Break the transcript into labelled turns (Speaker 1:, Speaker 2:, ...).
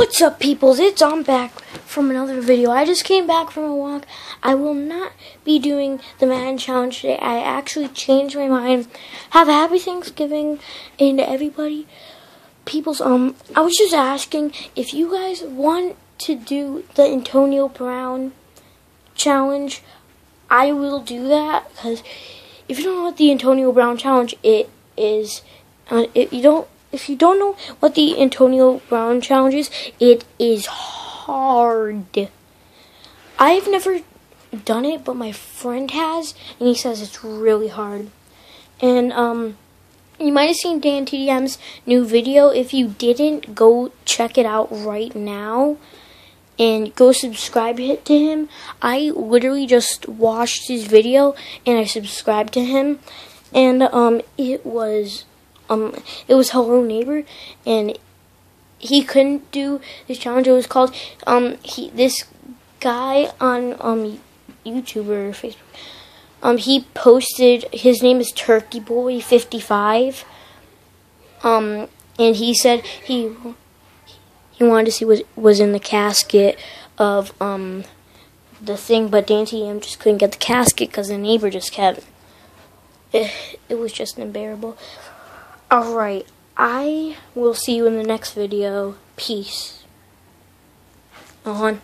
Speaker 1: What's up, peoples? It's on back from another video. I just came back from a walk. I will not be doing the Madden Challenge today. I actually changed my mind. Have a happy Thanksgiving, and everybody, peoples. Um, I was just asking if you guys want to do the Antonio Brown challenge. I will do that because if you don't know what the Antonio Brown challenge it is, uh, it, you don't if you don't know what the Antonio Brown challenge is, it is hard. I've never done it, but my friend has, and he says it's really hard. And um, you might have seen Dan TDM's new video. If you didn't, go check it out right now. And go subscribe to him. I literally just watched his video and I subscribed to him. And um, it was um, it was Hello Neighbor, and he couldn't do this challenge. It was called um, he this guy on um YouTube or Facebook. Um, he posted his name is Turkey Boy fifty five. Um, and he said he he wanted to see what was in the casket of um the thing, but Dan TDM just couldn't get the casket because the neighbor just kept. It, it was just unbearable. Alright, I will see you in the next video. Peace. On.